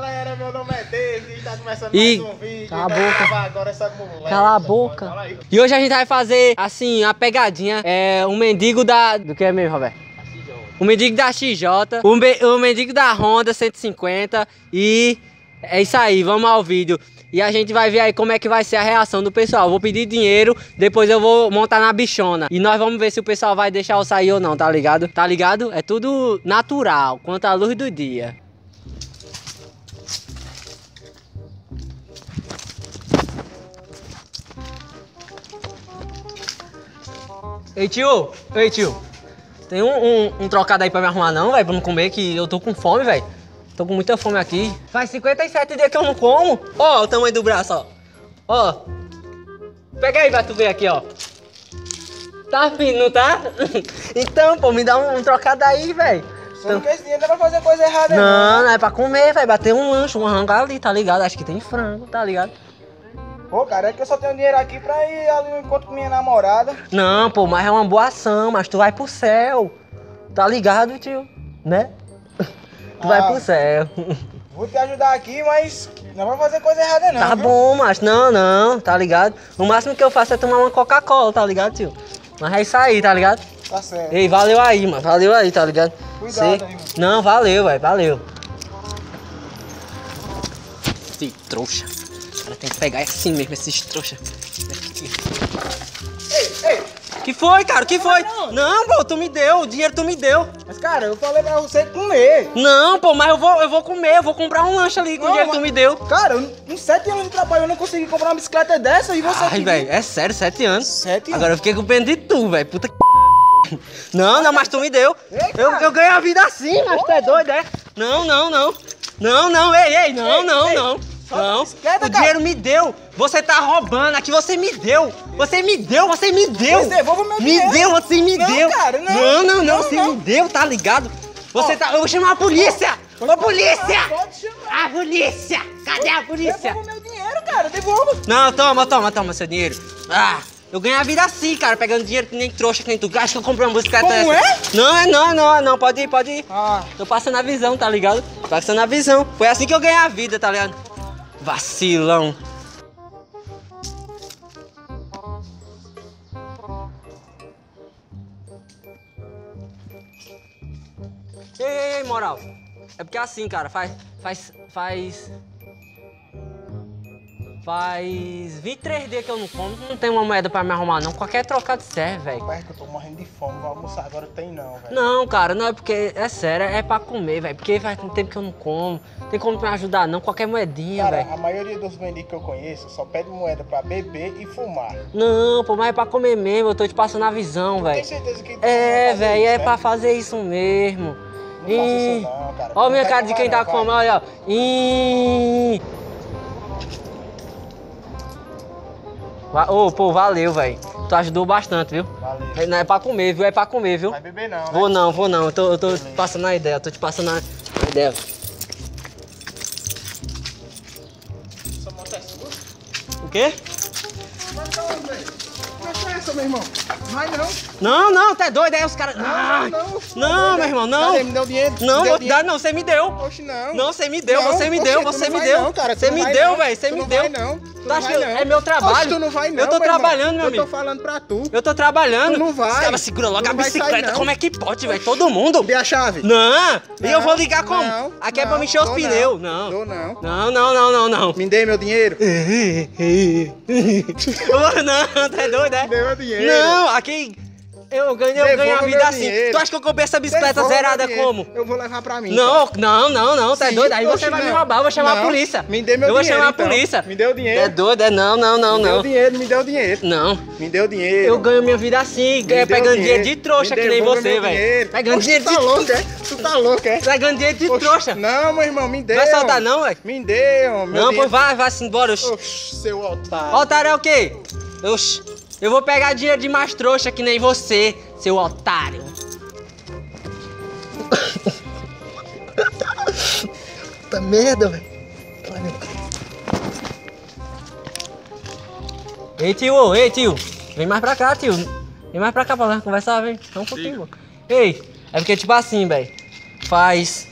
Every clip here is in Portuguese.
galera, meu nome é David, tá começando E- mais um vídeo. Cala a Vai boca. Agora essa moleque. Cala a boca. E hoje a gente vai fazer, assim, uma pegadinha. É um mendigo da. Do que é mesmo, Roberto? O mendigo da XJ, o, me- o mendigo da Honda 150 e é isso aí, vamos ao vídeo. E a gente vai ver aí como é que vai ser a reação do pessoal. Eu vou pedir dinheiro, depois eu vou montar na bichona. E nós vamos ver se o pessoal vai deixar eu sair ou não, tá ligado? Tá ligado? É tudo natural, quanto à luz do dia. Ei tio, ei tio, tem um, um, um trocado aí pra me arrumar não, velho, pra não comer, que eu tô com fome, velho. Tô com muita fome aqui. Faz 57 dias que eu não como. Ó, o tamanho do braço, ó. Ó. Pega aí pra tu ver aqui, ó. Tá fino, não tá? então, pô, me dá um, um trocado aí, velho. Não quer esse dinheiro, não vai fazer coisa errada, Não, não é pra comer, velho. Bater um lanche, um rango ali, tá ligado? Acho que tem frango, tá ligado? Pô, cara, é que eu só tenho dinheiro aqui pra ir ali no encontro com minha namorada. Não, pô, mas é uma boa ação, mas tu vai pro céu. Tá ligado, tio? Né? Tu vai Ah. pro céu. Vou te ajudar aqui, mas não vai fazer coisa errada, não. Tá viu? bom, mas não, não, tá ligado? O máximo que eu faço é tomar uma Coca-Cola, tá ligado, tio? Mas é isso aí, tá ligado? Tá certo. Ei, valeu aí, mano, valeu aí, tá ligado? Cuidado aí, mano. Não, valeu, velho, valeu. Esse trouxa. Tem que pegar assim mesmo, esses trouxa. Ei, ei. Que foi, cara? Que foi? Não, pô, tu me deu, o dinheiro tu me deu. Mas, cara, eu falei pra você comer. Não, pô, mas eu vou, eu vou comer, eu vou comprar um lanche ali com o Não, dinheiro que tu me deu. Cara, eu, em sete anos de trabalho eu não consegui comprar uma bicicleta dessa e você Ai, velho, é sério, sete anos. Sete anos. Agora eu fiquei com pena de tu, velho. Puta que. Não, não, mas tu me deu. Ei, Eu, eu ganhei a vida assim, mas tu é doido, é? Não, não, não. Não, não, ei, ei, não, Ei, não, ei, não. Não, o cara. dinheiro me deu. Você tá roubando aqui, você me deu. Você me deu, você me deu. Pois devolva meu me dinheiro. deu, você me Não, deu. cara, não. Não, não, não, você não. me deu, tá ligado? Você Ó. tá. Eu vou chamar a polícia! Ô, polícia! Pode chamar. A polícia! Cadê a polícia? Devolva meu dinheiro, cara. Devolva. Não, toma, toma, toma seu dinheiro. Ah, eu ganhei a vida assim, cara, pegando dinheiro que nem trouxa, que nem tu. Acho que eu comprei uma bicicleta Como essa. é? Não, é não, não, é não, pode ir, pode ir. Ah, Tô passando a visão, tá ligado? Passando a visão. Foi assim que eu ganhei a vida, tá ligado? Vacilão. Ei, ei, ei, moral. É porque assim, cara, faz. Faz. Faz. Faz 23 dias que eu não como. Não tem uma moeda pra me arrumar, não. Qualquer trocado serve, velho. que eu tô morrendo de fome. Vou almoçar agora. Tem não, velho. Não, cara, não é porque. É sério, é pra comer, velho. Porque faz um tempo que eu não como. Tem como me ajudar, não. Qualquer moedinha, Cara, velho. a maioria dos mendigos que eu conheço só pede moeda pra beber e fumar. Não, pô, mas é pra comer mesmo. Eu tô te passando a visão, Tem velho. certeza que É, velho, é né? pra fazer isso mesmo. Não faça isso não, cara. Ó minha cara de quem tá com vai. olha, ó. Ih. Ô, pô, valeu, velho. Tu ajudou bastante, viu? Valeu. Não é pra comer, viu? É pra comer, viu? Vai beber não, Vou né? não, vou não. Eu tô, eu tô te passando a ideia, eu tô te passando a ideia. Essa moto é sua? O quê? Vai pra onde, velho? Essa, meu irmão? Vai não. Não, não, tá doido aí os caras. Ai, não. Não, meu irmão, não. Cadê? Me deu dinheiro? Não, Me deu vou te dar, dinheiro? não, você me deu. Oxe, não. Não, você me deu, Não, você me deu, você não me deu. não, Você não me deu, não. velho, você me não deu. não. Não vai que não. é meu trabalho? Oxe, tu não vai não, Eu tô trabalhando, meu Eu tô amigo. falando pra tu. Eu tô trabalhando. Tu não vai. Os caras seguram logo a não bicicleta. não. Como é que pode, velho? Todo mundo. Dê a chave. Não, e eu vou ligar como? Não, Aqui é pra não, mexer os pneus. Não. Não. Não. Não, não, não, não, não. Me dê meu dinheiro. Não, tá doido, é? Me dinheiro. Não, aqui eu ganho, eu ganho a vida assim. dinheiro. Tu acha que eu comprei essa bicicleta Devolva zerada dinheiro. como? Eu vou levar pra mim. Não, não, não, não, tá Sim, doido? Aí você vai me não. roubar, eu vou chamar a Não, polícia. me dê meu Eu vou dinheiro, chamar a então. polícia. Me o dinheiro. É doido, é não, não, não, Me não. o dinheiro, me o dinheiro. Não. Me o dinheiro. Eu ganho minha vida assim, Me é, dê o pegando dinheiro de dinheiro. trouxa Me que nem você, velho. dinheiro. Pegando dinheiro tu de tá louco, é? Tu tá louco, é? Pegando dinheiro de trouxa. Não, meu irmão, me dê. Vai soltar homem. não, velho? Me dê, homem, meu Não, pois dinheiro. vai, vai-se embora. oxi. Seu otário. Otário é o quê? Oxi, eu vou pegar dinheiro de mais trouxa que nem você, seu otário. Puta merda, velho. Ei, tio, ei, tio. Vem mais pra cá, tio. Vem mais pra cá pra nós conversar, vem. Só um pouquinho. Ei, é porque, tipo assim, velho. Faz.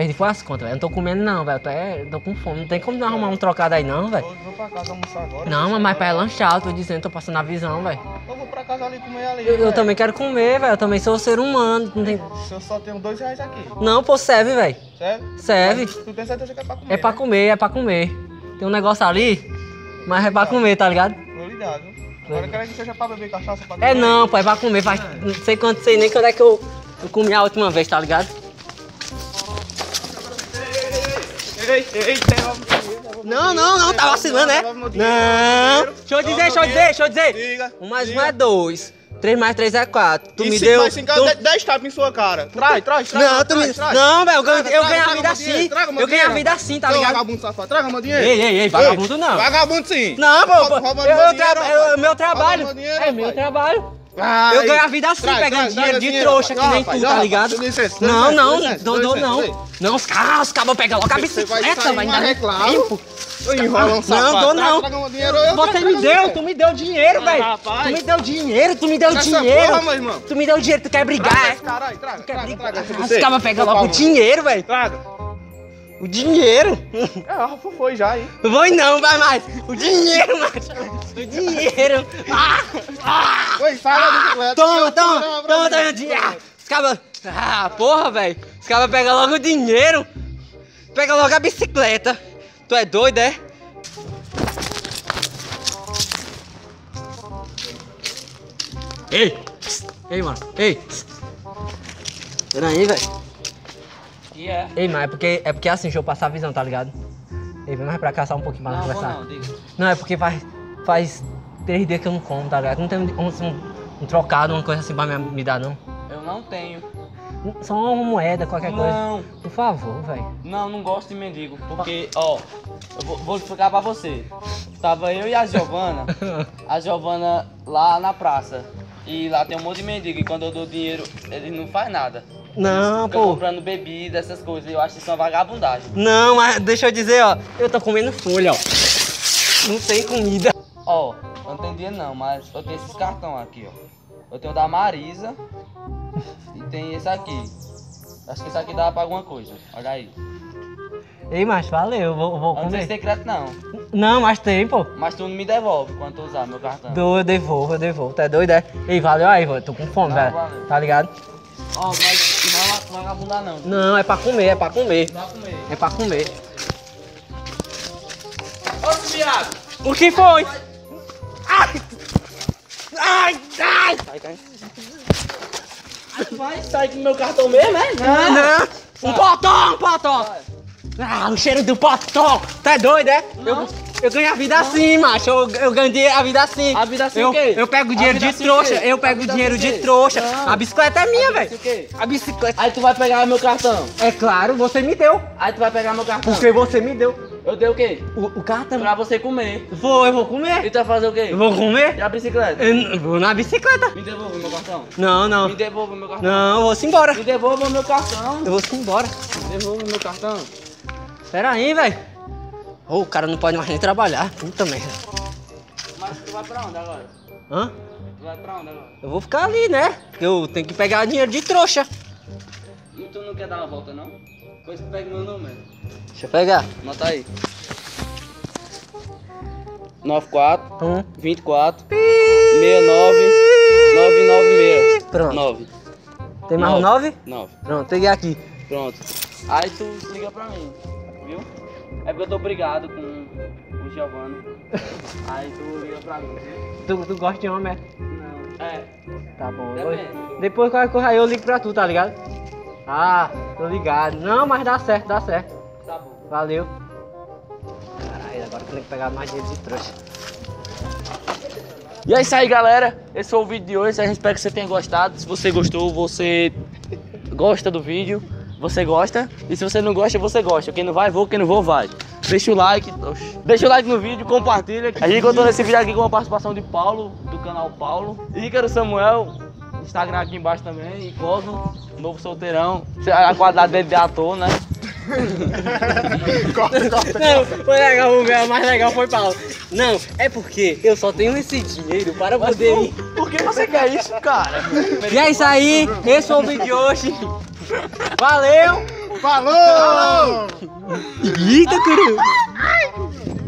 Perdi foi as contas, velho. Não tô comendo não, velho. Tô, é, tô com fome. Não tem como não arrumar um trocado aí não, velho. Vou, pra casa almoçar agora. Não, mas pra é lanchar, eu tô dizendo, tô passando a visão, velho. Eu vou pra casa ali comer ali. Eu, eu também quero comer, velho. Eu também sou ser humano. Não, tem... Se eu só tenho dois reais aqui. não pô, serve, velho. Serve? Serve. Mas Tu tem certeza que é pra comer? É pra né? comer, é pra comer. Tem um negócio ali, mas é pra comer, tá ligado? Tô ligado. Agora eu quero que seja pra beber cachaça pra É não, pô, é pra comer. Faz não sei quanto, sei nem quando é que eu, eu comi a última vez, tá ligado? Não, não, não, tá vacilando, né? Não. Deixa eu dizer, deixa eu dizer, deixa eu dizer. Um mais um é dois. Três mais três é quatro. Tu E me cinco deu. mais cinco é tu- dez- dez tapas em sua cara. Traz, traz, traz. Não, tu me. traz. Não, velho, eu ganho, Traga, eu traga, ganho a traga vida assim. Eu ganho a vida assim, tá ligado? Vagabundo safado, traga meu dinheiro. Ei, ei, ei, vagabundo não. Vagabundo sim. Não, pô, eu, meu eu meu Rouba trabalho. meu dinheiro, É meu trabalho. Vai. Eu ganho a vida assim, Traz, pegando traz, dinheiro traz de dinheiro, trouxa, que nem tu, tá ligado? Não, não, licença, dou, não. Não, os caras, os cabos pegam logo a bicicleta, vai dar tempo. Safado. Não, dou não. Você me deu, tu me deu dinheiro, Ah, velho. Tu me deu dinheiro, tu me deu dinheiro. Tu me deu dinheiro, tu quer brigar, é? Os cabos pegam logo o dinheiro, velho. Traga. O dinheiro. É, a Rafa foi já aí. Não Vou não, vai mais. O dinheiro, macho. O dinheiro. Ah, ah. Oi, sai da bicicleta. Toma, toma, toma, toma, dinheiro. Os cabas. Ah, porra, velho. Os cabas pegam logo o dinheiro. Pega logo a bicicleta. Tu é doido, é? Ei! Ei, mano. Ei! psst. Peraí, velho. Que é? Ei, mas é porque, é porque assim, deixa eu passar a visão, tá ligado? Ei, vem mais pra cá só um pouquinho pra nós Não, conversar. não, diga. Não, é porque faz, faz três dias que eu não como, tá ligado? Não tem um, um, um trocado, uma coisa assim pra me, me dar, não. Eu não tenho. Só uma moeda, qualquer coisa. Não, Por favor, velho. não, não gosto de mendigo. Porque, ó, eu vou, vou explicar pra você. Tava eu e a Giovana, a Giovana lá na praça. E lá tem um monte de mendigo. E quando eu dou dinheiro, ele não faz nada. Não, Fica pô. comprando bebida, essas coisas. Eu acho isso uma vagabundagem. Não, mas deixa eu dizer, ó. Eu tô comendo folha, ó. Não tem comida. Ó, eu não tenho dinheiro não, mas eu tenho esses cartões aqui, ó. Eu tenho o da Marisa e tem esse aqui. Acho que esse aqui dá pra alguma coisa. Olha aí. Ei, macho, valeu, eu vou, vou Eu não comer. tem crédito não. Não, mas tem, pô. Mas tu não me devolve quando tu usar meu cartão. Dou, eu devolvo, eu devolvo. Tá doido, é? Ei, valeu aí, vô. Tô com fome, Não, velho. valeu. Tá ligado? Ó, mas não é vagabundar não. Não, é pra comer, é pra comer. Comer. É pra comer. Ô, viado! O que foi? Ai! Ai, ai! Vai sair com meu cartão mesmo, é? Não, não! Um potão, um potão! Ah, o cheiro do potão! Tá doido, é? Eu, eu ganho a vida assim, macho. Eu, eu ganhei a vida assim. A vida assim eu, o quê? Eu pego dinheiro de assim trouxa. Eu pego dinheiro assim de trouxa. Não. A bicicleta é minha, velho. quê? A bicicleta. Aí tu vai pegar meu cartão. É claro, você me deu. Aí tu vai pegar meu cartão. Porque você me deu. Eu dei o quê? O, o cartão. Pra você comer. Vou, eu vou E comer. tu vai fazer o quê? Eu vou comer. E a bicicleta? Eu vou na bicicleta. Me devolva meu cartão. Não, não. Me devolva meu cartão. Não, eu vou embora. Me devolva meu cartão. Eu vou embora. Me devolva meu cartão. Pera aí, velho. Ô, o cara não pode mais nem trabalhar. Puta merda. Mas tu vai pra onde agora? Hã? Tu vai pra onde agora? Eu vou ficar ali, né? Eu tenho que pegar dinheiro de trouxa. E tu não quer dar uma volta não? Pois tu pega meu número. Deixa eu pegar. Anota aí. 94 Um. 24 69 996. Pronto. 9. Tem mais um nove? 9. Pronto, peguei aqui. Pronto. Aí tu liga pra mim, viu? É porque eu tô brigado com o Giovanni. Aí tu liga pra mim, viu? Tu, tu gosta de homem, é? Não. É. Tá bom. Depende. Depois, depois qualquer coisa aí eu ligo pra tu, tá ligado? Ah, tô ligado. Não, mas dá certo, dá certo. Tá bom. Valeu. Caralho, agora eu tenho que pegar mais dinheiro de trouxa. E é isso aí, galera. Esse foi o vídeo de hoje. A gente espera que você tenha gostado. Se você gostou, você gosta do vídeo, você gosta. E se você não gosta, você gosta. Quem não vai, vou. Quem não vou, vai. Deixa o like. Deixa o like no vídeo, compartilha. A gente contou nesse vídeo aqui com a participação de Paulo, do canal Paulo. Ícaro Samuel, Instagram aqui embaixo também. E Cosmo, novo solteirão. A qualidade dele de ator, né? Não, foi legal, o meu mais legal foi Paulo. Não, é porque eu só tenho esse dinheiro para poder ir. Por que você quer isso, cara? E é isso aí, esse foi o vídeo de hoje. Valeu! Falou! Eita, curu!